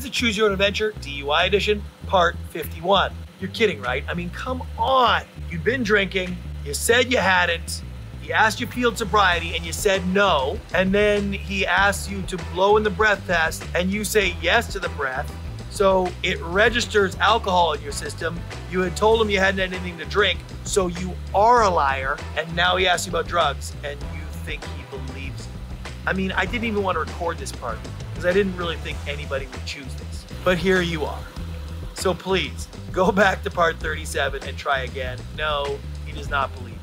This is Choose Your Own Adventure, DUI Edition, Part 51. You're kidding, right? I mean, come on. You've been drinking, you said you hadn't, he asked you field sobriety and you said no, and then he asked you to blow in the breath test and you say yes to the breath. So it registers alcohol in your system. You had told him you hadn't had anything to drink, so you are a liar. And now he asks you about drugs and you think he believes you. I mean, I didn't even want to record this part because I didn't really think anybody would choose this. But here you are. So please go back to part 37 and try again. No, he does not believe.